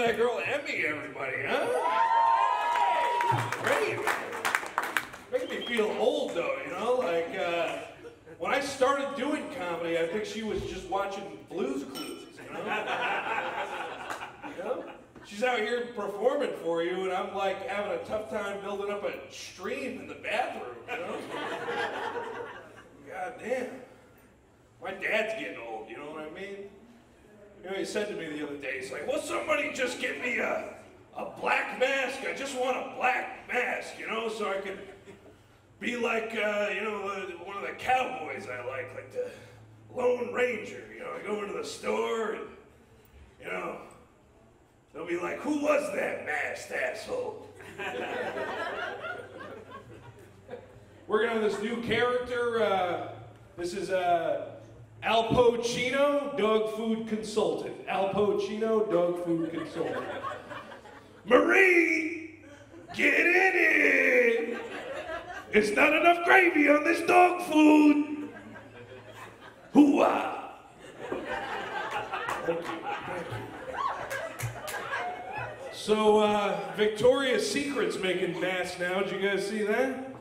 that girl Emmy, everybody, huh? Great. Making me feel old though, you know? Like, uh, when I started doing comedy, I think she was just watching Blues Clues, you know? You know? She's out here performing for you, and I'm like having a tough time building up a stream in the bathroom, you know? God damn. My dad's getting old, you know what I mean? He said to me the other day, he's like, will somebody just get me a, a black mask? I just want a black mask, you know, so I can be like, uh, you know, one of the cowboys I like, like the Lone Ranger. You know, I go into the store and, you know, they'll be like, who was that masked asshole? We're gonna have this new character. Uh, this is uh, Al Pacino, dog food consultant. Al Pacino, dog food consultant. Marie, get in it. It's not enough gravy on this dog food. Hooah. Thank you. Thank you. So, uh, Victoria's Secret's making masks now. Did you guys see that?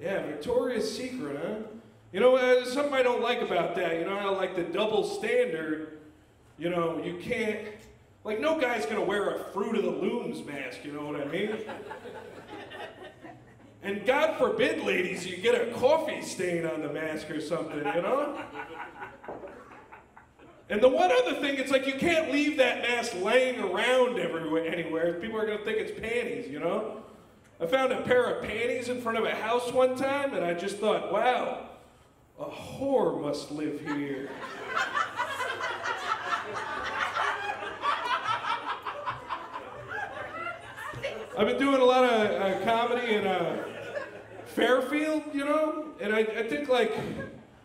Yeah, Victoria's Secret, huh? You know, uh, something I don't like about that, you know, I like the double standard. You know, you can't, like, no guy's gonna wear a Fruit of the Looms mask, you know what I mean? And God forbid, ladies, you get a coffee stain on the mask or something, you know? And the one other thing, it's like you can't leave that mask laying around everywhere, anywhere. People are gonna think it's panties, you know? I found a pair of panties in front of a house one time, and I just thought, wow, a whore must live here. I've been doing a lot of uh, comedy in uh, Fairfield, you know, and I, I think like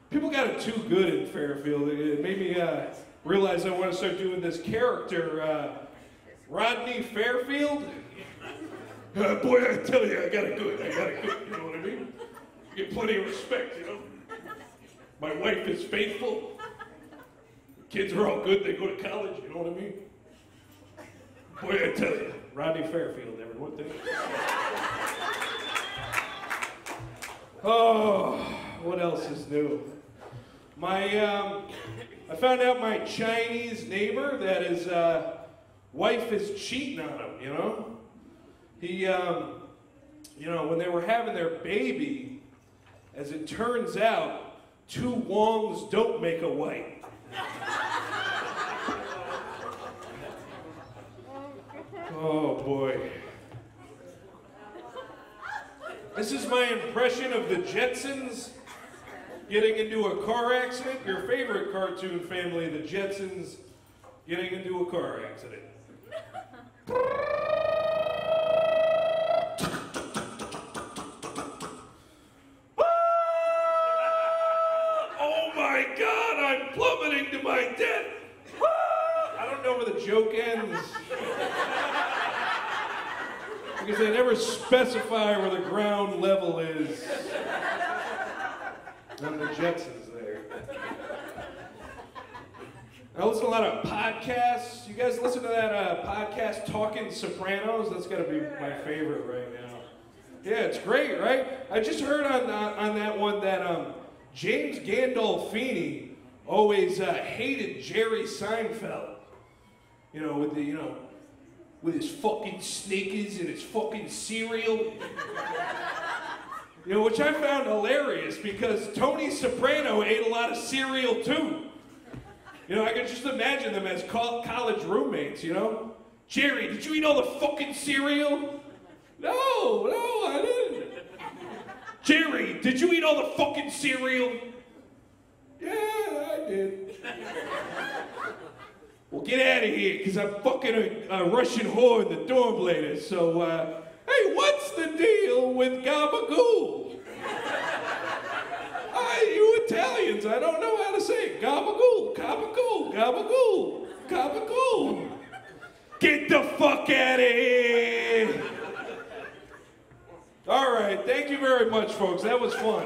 people got it too good in Fairfield. It made me uh, realize I want to start doing this character, uh, Rodney Fairfield. Uh, boy, I tell you, I got it good. I got it good. You know what I mean? You Get plenty of respect, you know. My wife is faithful. The kids are all good. They go to college. You know what I mean? Boy, I tell you, Rodney Fairfield, everyone. Thank you. Oh, what else is new? My, um, I found out my Chinese neighbor that his uh, wife is cheating on him. You know, he, um, you know, when they were having their baby, as it turns out, two Wongs don't make a white. Oh boy. This is my impression of the Jetsons getting into a car accident. Your favorite cartoon family, the Jetsons, getting into a car accident. Oh my God, I'm plummeting to my death. I don't know where the joke ends. Because they never specify where the ground level is. And the Jetsons there. I listen to a lot of podcasts. You guys listen to that uh, podcast, Talking Sopranos? That's got to be my favorite right now. Yeah, it's great, right? I just heard on uh, on that one that um, James Gandolfini always uh, hated Jerry Seinfeld. You know, with the you know, with his fucking sneakers and his fucking cereal. You know, which I found hilarious because Tony Soprano ate a lot of cereal too. You know, I could just imagine them as co- college roommates, you know? Jerry, did you eat all the fucking cereal? No, no. Jerry, did you eat all the fucking cereal? Yeah, I did. well, get out of here, because I'm fucking a, a Russian whore in the dorm later. So, uh, hey, what's the deal with gabagool? I, you Italians, I don't know how to say it. Gabagool, gabagool, gabagool, gabagool. Get the fuck out of here. All right, thank you very much, folks. That was fun.